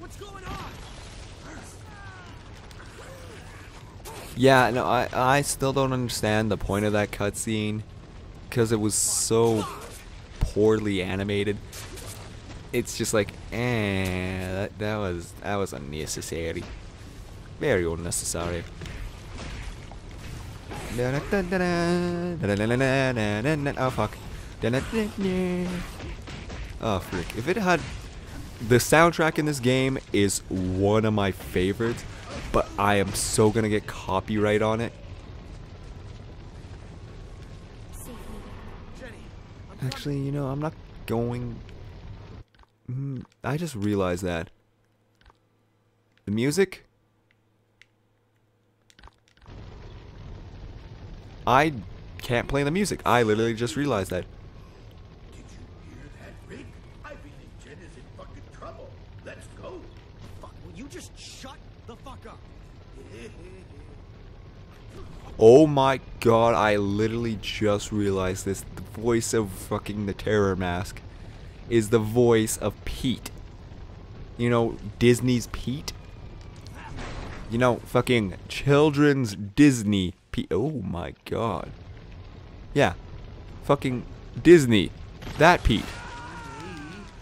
What's going on? Yeah, no, I I still don't understand the point of that cutscene because it was so poorly animated. It's just like, eh, that, that was that was unnecessary, very unnecessary. Oh fuck. Oh frick. If it had the soundtrack in this game is one of my favorites, but I am so gonna get copyright on it. Actually, you know, I'm not going. Mm, I just realized that the music. I can't play the music. I literally just realized that. Oh my god, I literally just realized this. The voice of fucking the terror mask is the voice of Pete. You know, Disney's Pete? You know, fucking children's Disney Pete. Oh my god. Yeah. Fucking Disney. That Pete.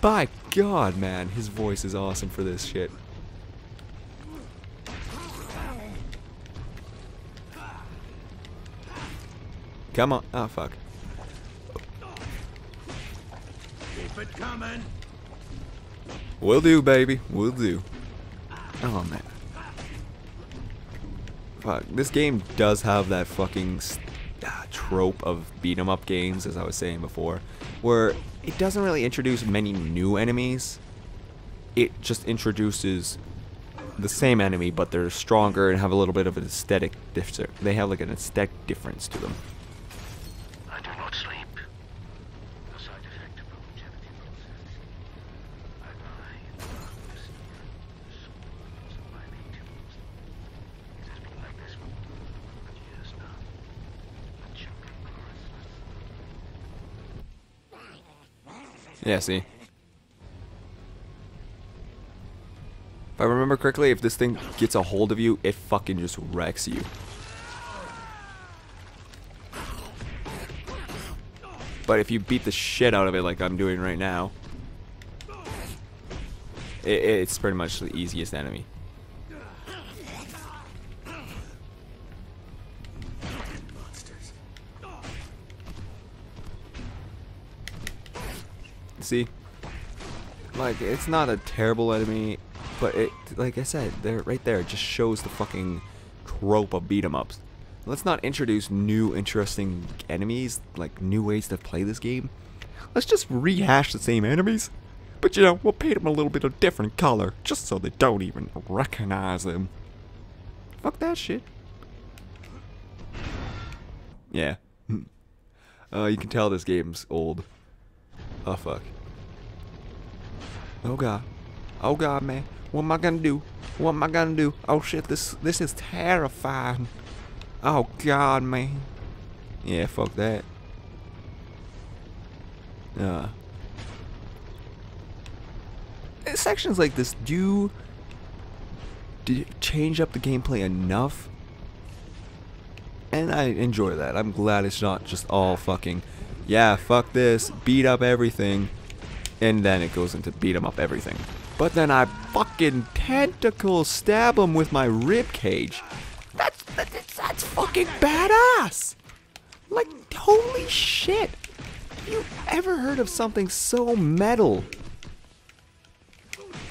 By god, man, his voice is awesome for this shit. Come on. Oh, fuck. Keep it coming. Will do, baby. Will do. Oh, man. Fuck. This game does have that fucking ah, trope of beat 'em up games, as I was saying before, where it doesn't really introduce many new enemies. It just introduces the same enemy, but they're stronger and have a little bit of an aesthetic differ. They have like an aesthetic difference to them. Yeah, see. If I remember correctly, if this thing gets a hold of you, it fucking just wrecks you. But if you beat the shit out of it like I'm doing right now, it, it's pretty much the easiest enemy. See? Like, it's not a terrible enemy, but it, like I said, there, right there, just shows the fucking trope of beat 'em ups. Let's not introduce new interesting enemies, like new ways to play this game. Let's just rehash the same enemies, but you know, we'll paint them a little bit of different color, just so they don't even recognize them. Fuck that shit. Yeah. Uh, you can tell this game's old. Oh fuck. Oh god. Oh god, man. What am I gonna do? What am I gonna do? Oh shit, this this is terrifying. Oh god, man. Yeah, fuck that. Uh. eh, Sections like this do do change up the gameplay enough and I enjoy that. I'm glad it's not just all fucking, yeah, fuck this, beat up everything, and then it goes into beat 'em up everything. But then I fucking tentacle stab him with my rib cage. That's that's, that's fucking badass. Like holy shit. You ever heard of something so metal?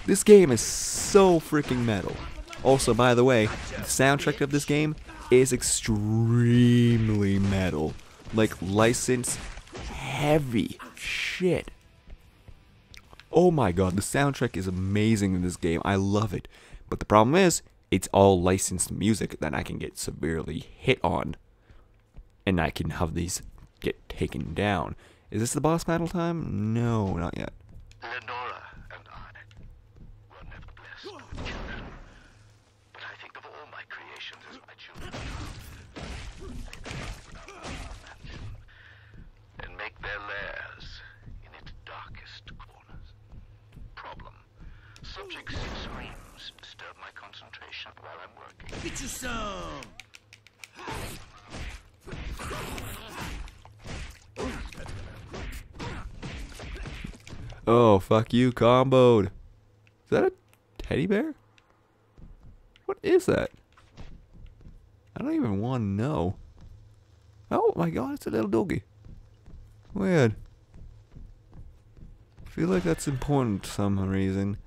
This game is so freaking metal. Also, by the way, the soundtrack of this game is extremely metal. Like license heavy shit. Oh my god, the soundtrack is amazing in this game. I love it. But the problem is, it's all licensed music that I can get severely hit on. And I can have these get taken down. Is this the boss battle time? No, not yet. Lenora and I were never blessed with children. But I think of all my creations as my children. They belong without our mansion and make their chick's screams disturb my concentration while I'm working. Get you some. Oh, fuck you, comboed. Is that a teddy bear? What is that? I don't even want to know. Oh my god, it's a little doggy. Weird. I feel like that's important for some reason, but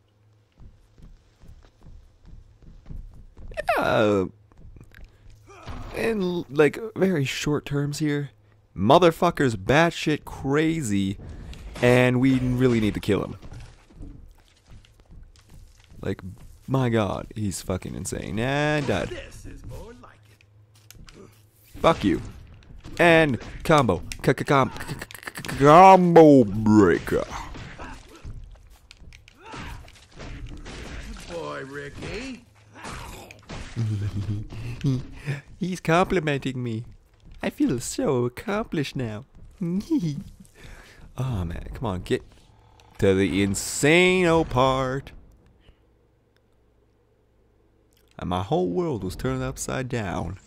Uh, in like very short terms here, motherfucker's batshit crazy, and we really need to kill him. Like, my god, he's fucking insane. And is more like it. Fuck you. And combo. C-c-com- Combo breaker. Good Boy, Ricky. He's complimenting me. I feel so accomplished now. oh man, come on, get to the insane part. And my whole world was turned upside down.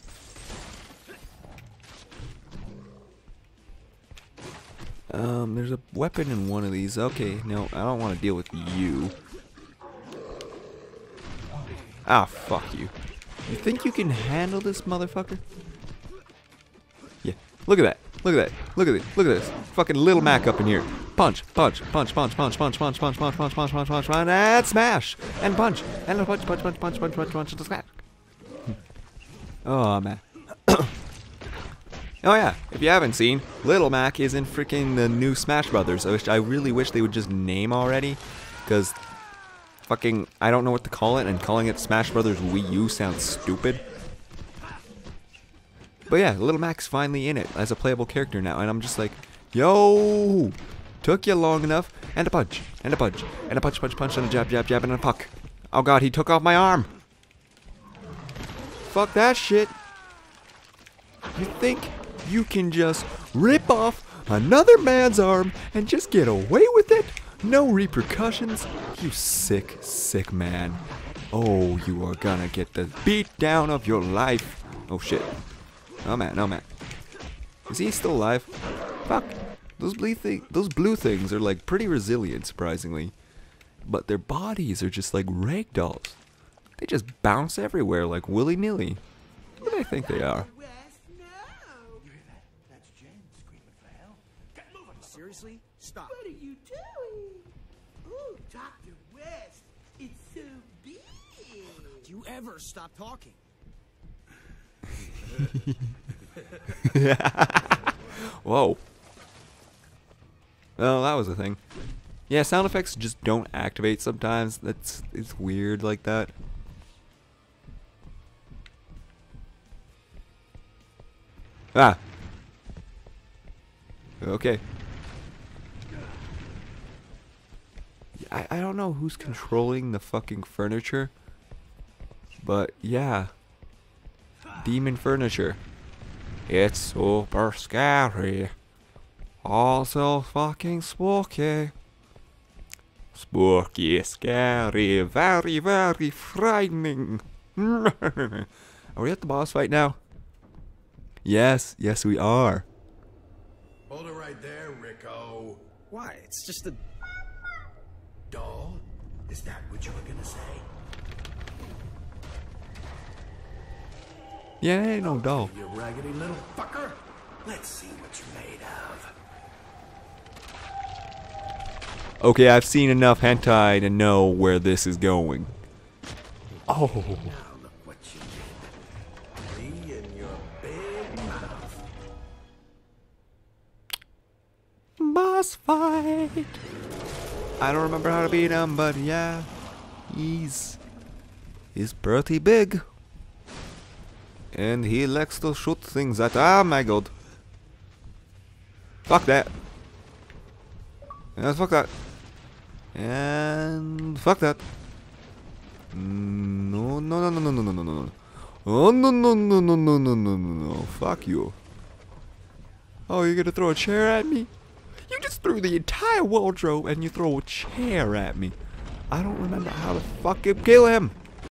Um, there's a weapon in one of these. Okay, no, I don't want to deal with you. Ah, fuck you. You think you can handle this motherfucker? Yeah. Look at that. Look at that. Look at it. Look at this. Fucking little Mac up in here. Punch, punch, punch, punch, punch, punch, punch, punch, punch, punch, punch, punch, punch, punch, and smash, and punch, and punch, punch, punch, punch, punch, punch, punch, and smash. Oh man. oh yeah. If you haven't seen, Little Mac is in freaking the new Smash Brothers, which I really wish they would just name already, because fucking I don't know what to call it, and calling it Smash Brothers Wii U sounds stupid. But yeah, Little Mac's finally in it as a playable character now, and I'm just like, yo, took you long enough, and a punch, and a punch, and a punch, punch, punch, and a jab, jab, jab, and a puck. Oh god, he took off my arm. Fuck that shit. You think you can just rip off another man's arm and just get away with it? No repercussions? You sick, sick man. Oh, you are gonna get the beat down of your life. Oh shit. Oh man, oh man. Is he still alive? Fuck. Those blue, those blue things are like pretty resilient, surprisingly. But their bodies are just like rag dolls. They just bounce everywhere like willy nilly. Who do they think they are? West, no. You hear that? That's Jen screaming for help. Get moving. Seriously? Stop. What are you doing? Ooh, Dr. West. It's so big. Do you ever stop talking? Whoa. Well, that was a thing. Yeah, sound effects just don't activate sometimes. That's it's weird like that. Ah. Okay. I, I don't know who's controlling the fucking furniture. But yeah. Demon furniture. It's super scary. Also fucking spooky. Spooky, scary, very, very frightening. are we at the boss fight now? Yes, yes we are. Hold it right there, Rico. Why? It's just a. Doll? Is that what you were gonna say? Yeah, ain't no doll. You raggedy little fucker. Let's see what you're made of. Okay, I've seen enough hentai to know where this is going. Oh. Now look what you did. Me and your big mouth. Boss fight. I don't remember how to beat him, but yeah, he's He's pretty big. And he likes to shoot things at. Ah, my god. Fuck that. Yeah, fuck that. And fuck that. Mm, No, no, no, no, no, no, no, no, no. Oh, no, no, no, no, no, no, no, no, no. Fuck you. Oh, you're gonna throw a chair at me? You just threw the entire wardrobe and you throw a chair at me. I don't remember how to fucking kill him.